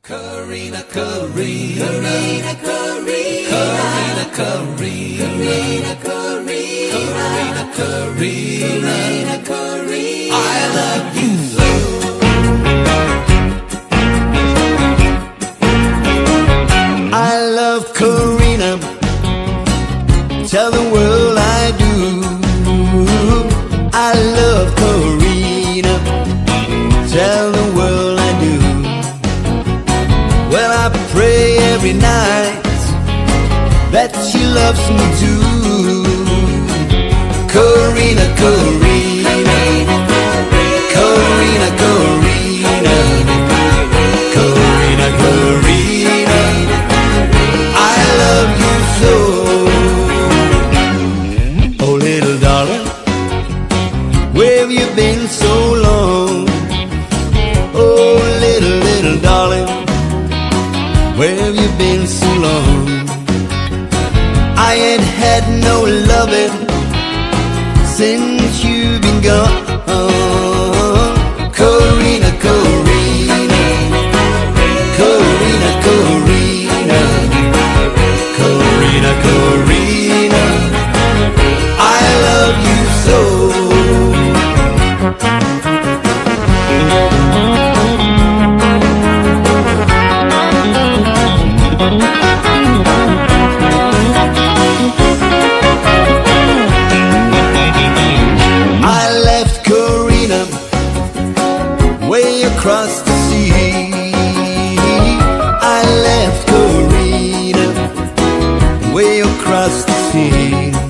Corrina, Corrina, Corrina, Corrina, Corrina, Corrina, Corrina, Corrina, Corrina, I love you. I love Corrina. Tell the world I do. I love Corrina. Every night that she loves me too. Corrina, Corrina, Corrina, Corrina, Corrina, Corrina, I love you so. Oh, little darling, where have you been so where have you been so long? I ain't had no loving since you've been gone. Across the sea. I left Corrina way across the sea.